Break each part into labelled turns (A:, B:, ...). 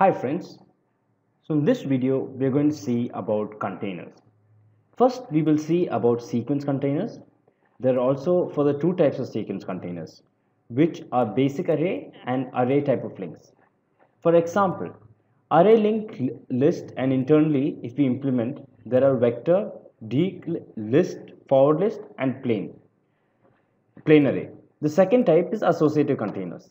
A: Hi friends. So in this video we are going to see about containers. First we will see about sequence containers. There are also for the two types of sequence containers which are basic array and array type of links. For example, array link list and internally if we implement there are vector, d list, forward list and plain, plain array. The second type is associative containers.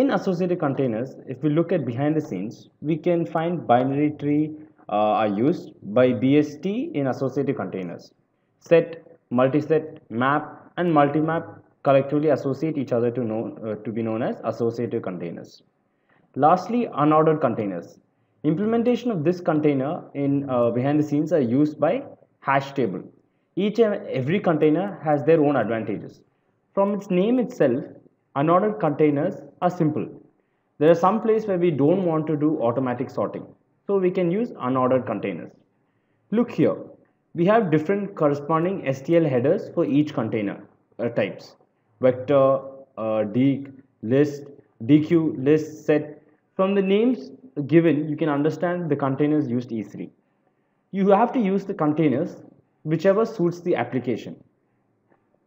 A: In associative containers, if we look at behind the scenes, we can find binary tree uh, are used by BST in associative containers. Set, multiset, map and multimap collectively associate each other to, know, uh, to be known as associative containers. Lastly, unordered containers. Implementation of this container in uh, behind the scenes are used by hash table. Each and every container has their own advantages. From its name itself, unordered containers are simple. There are some places where we don't want to do automatic sorting. So we can use unordered containers. Look here. We have different corresponding STL headers for each container uh, types. Vector, uh, list, deque, list, set. From the names given, you can understand the containers used easily. You have to use the containers whichever suits the application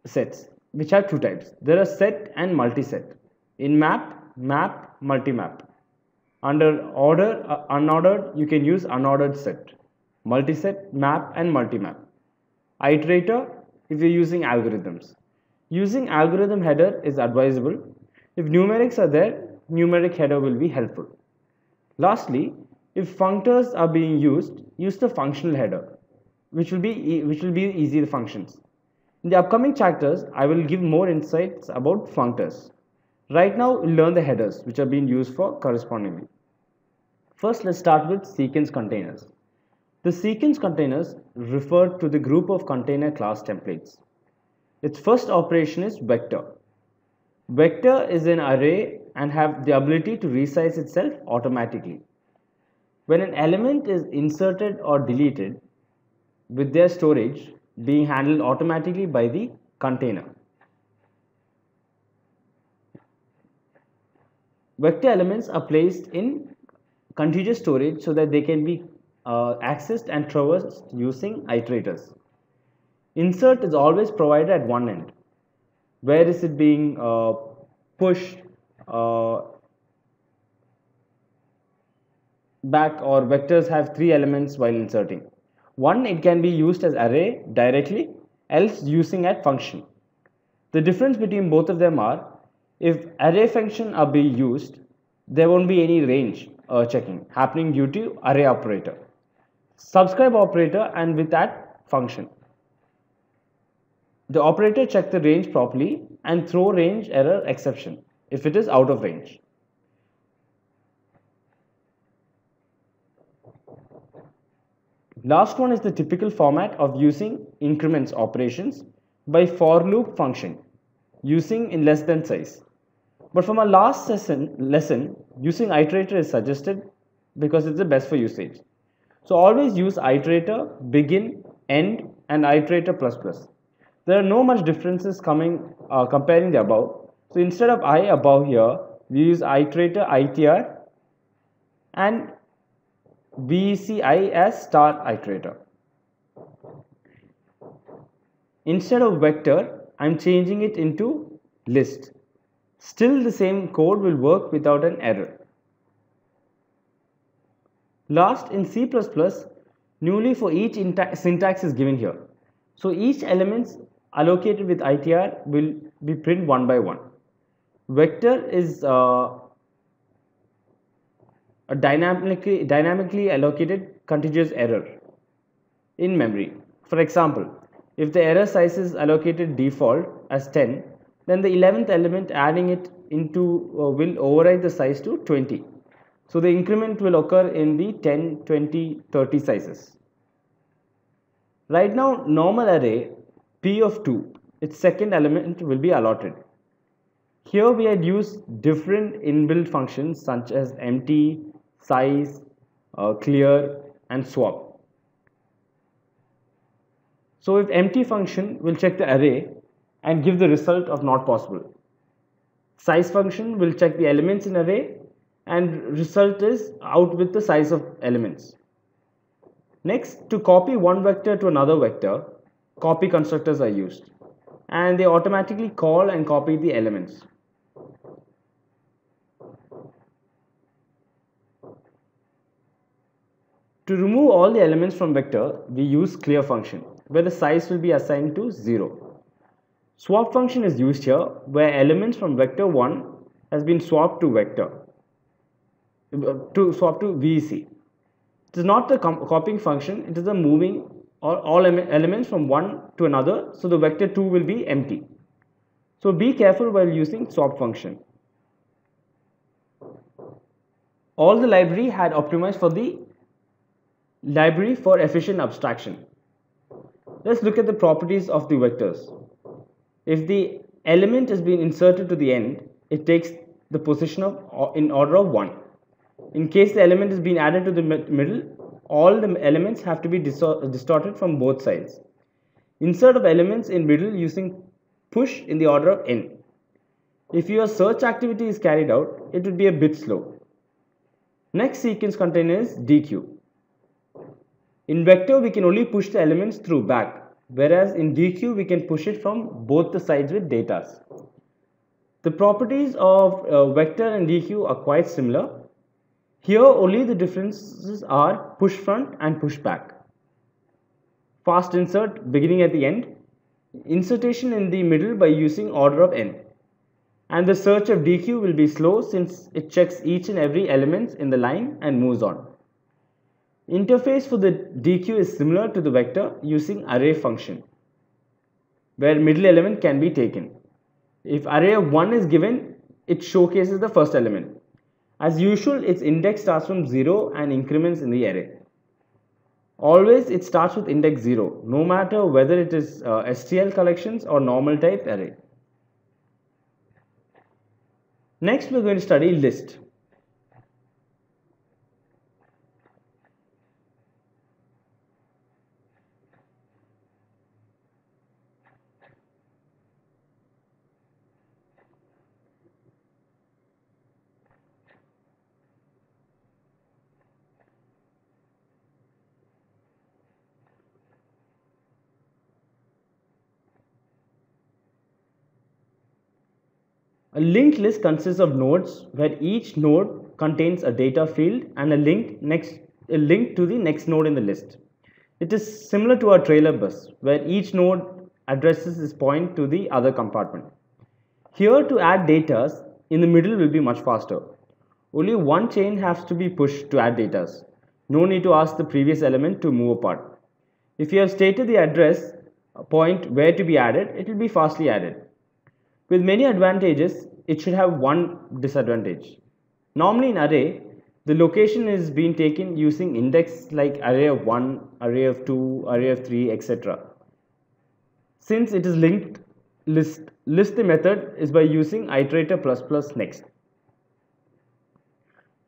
A: sets which have two types. There are set and multi-set. In map, map, multi-map. Under order, uh, unordered, you can use unordered set. Multi-set, map and multi-map. Iterator, if you're using algorithms. Using algorithm header is advisable. If numerics are there, numeric header will be helpful. Lastly, if functors are being used, use the functional header, which will be which will be easy functions. In the upcoming chapters, I will give more insights about functors. Right now, we'll learn the headers which are being used for correspondingly. First, let's start with sequence containers. The sequence containers refer to the group of container class templates. Its first operation is vector. Vector is an array and have the ability to resize itself automatically. When an element is inserted or deleted with their storage, being handled automatically by the container. Vector elements are placed in contiguous storage so that they can be uh, accessed and traversed using iterators. Insert is always provided at one end. Where is it being uh, pushed uh, back or vectors have three elements while inserting. One, it can be used as array directly, else using at function. The difference between both of them are, if array function are being used, there won't be any range uh, checking happening due to array operator. Subscript operator and with that function. The operator check the range properly and throw range error exception if it is out of range. Last one is the typical format of using increments operations by for loop function using in less than size. But from our last session, lesson, using iterator is suggested because it's the best for usage. So always use iterator, begin, end and iterator plus plus. There are no much differences coming uh, comparing the above. So instead of i above here, we use iterator itr and VCI as star iterator. Instead of vector, I'm changing it into list. Still the same code will work without an error. Last in C++, newly for each syntax is given here. So each elements allocated with ITR will be print one by one. Vector is uh, a dynamically, dynamically allocated contiguous error in memory. For example, if the error size is allocated default as 10, then the 11th element adding it into uh, will override the size to 20. So the increment will occur in the 10, 20, 30 sizes. Right now, normal array P of 2, its second element will be allotted. Here we had used different inbuilt functions such as empty, size, uh, clear and swap. So if empty function will check the array and give the result of not possible. Size function will check the elements in array and result is out with the size of elements. Next, to copy one vector to another vector, copy constructors are used and they automatically call and copy the elements. To remove all the elements from vector, we use clear function where the size will be assigned to 0. Swap function is used here where elements from vector 1 has been swapped to vector uh, to swap to VEC. It is not the copying function, it is the moving or all elements from one to another, so the vector 2 will be empty. So be careful while using swap function. All the library had optimized for the library for efficient abstraction. Let's look at the properties of the vectors. If the element has been inserted to the end, it takes the position of in order of 1. In case the element is being added to the middle, all the elements have to be distorted from both sides. Insert of elements in middle using push in the order of n. If your search activity is carried out, it would be a bit slow. Next sequence container is DQ. In vector, we can only push the elements through back, whereas in DQ, we can push it from both the sides with datas. The properties of uh, vector and DQ are quite similar, here only the differences are push front and push back. Fast insert beginning at the end, insertion in the middle by using order of n. And the search of DQ will be slow since it checks each and every element in the line and moves on. Interface for the DQ is similar to the vector using array function where middle element can be taken. If array of 1 is given, it showcases the first element. As usual, its index starts from 0 and increments in the array. Always it starts with index 0, no matter whether it is uh, STL collections or normal type array. Next, we're going to study list. A linked list consists of nodes where each node contains a data field and a link next a link to the next node in the list. It is similar to a trailer bus where each node addresses its point to the other compartment. Here to add data in the middle will be much faster. Only one chain has to be pushed to add data. No need to ask the previous element to move apart. If you have stated the address point where to be added, it will be fastly added. With many advantages, it should have one disadvantage. Normally in array, the location is being taken using index like array of 1, array of 2, array of 3, etc. Since it is linked list, list the method is by using iterator plus plus next.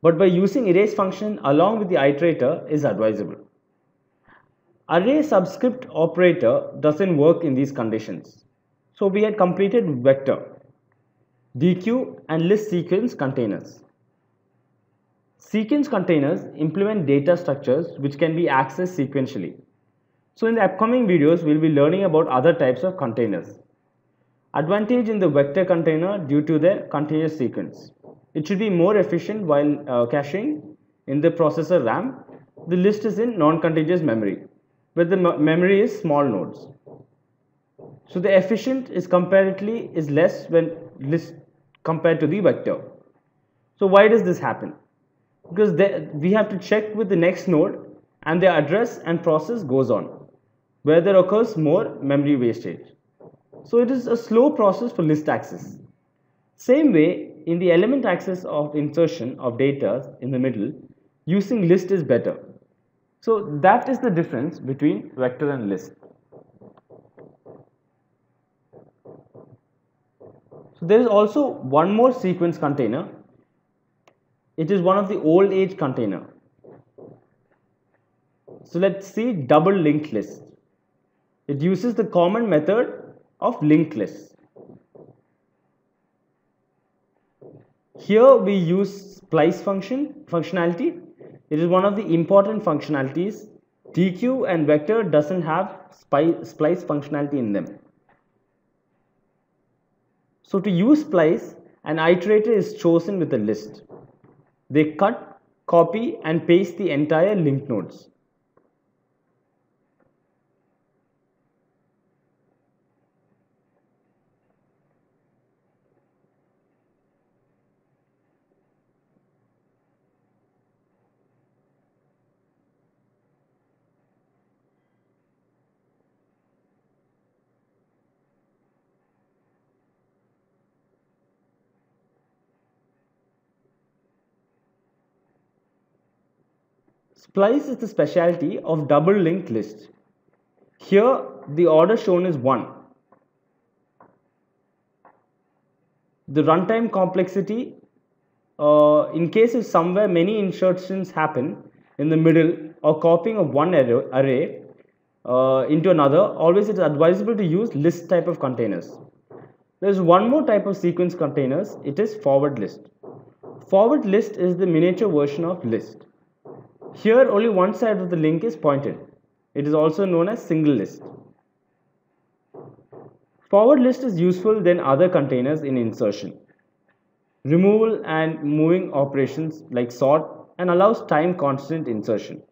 A: But by using erase function along with the iterator is advisable. Array subscript operator doesn't work in these conditions. So we had completed vector, DQ and list sequence containers. Sequence containers implement data structures which can be accessed sequentially. So in the upcoming videos, we'll be learning about other types of containers. Advantage in the vector container due to their continuous sequence. It should be more efficient while uh, caching in the processor RAM. The list is in non-contiguous memory, where the memory is small nodes. So the efficient is comparatively is less when list compared to the vector. So why does this happen? Because we have to check with the next node and the address and process goes on where there occurs more memory wastage. So it is a slow process for list access. Same way in the element access of insertion of data in the middle using list is better. So that is the difference between vector and list. So there is also one more sequence container. It is one of the old age container. So let's see double linked list. It uses the common method of linked list. Here we use splice function functionality. It is one of the important functionalities. deque and vector doesn't have splice functionality in them. So to use splice, an iterator is chosen with a list. They cut, copy and paste the entire link nodes. Splice is the specialty of double linked lists. Here the order shown is 1. The runtime complexity uh, in case if somewhere many insertions happen in the middle or copying of one array, uh, into another always it is advisable to use list type of containers. There is one more type of sequence containers it is forward list. Forward list is the miniature version of list. Here only one side of the link is pointed. It is also known as single list. Forward list is useful than other containers in insertion. Removal and moving operations like sort and allows time constant insertion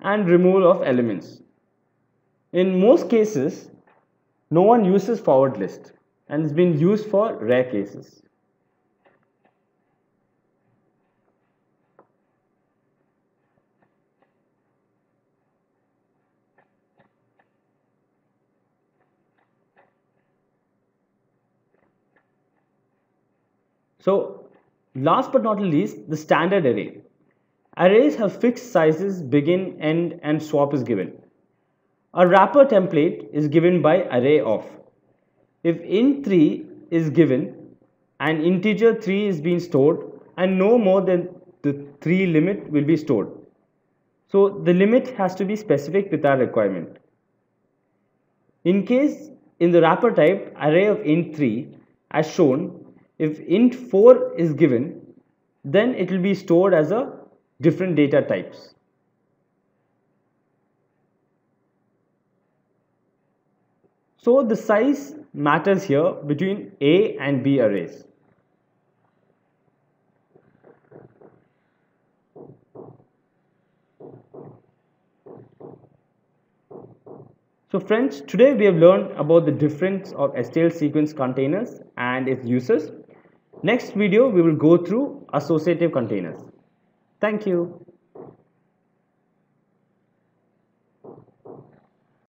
A: and removal of elements. In most cases, no one uses forward list and it's been used for rare cases. So last but not least, the standard array. Arrays have fixed sizes, begin, end, and swap is given. A wrapper template is given by array of. If int3 is given, an integer 3 is being stored and no more than the 3 limit will be stored. So the limit has to be specific with our requirement. In case in the wrapper type array of int3 as shown if int 4 is given, then it will be stored as a different data types. So the size matters here between A and B arrays. So friends, today we have learned about the difference of STL sequence containers and its uses. Next video, we will go through associative containers. Thank you.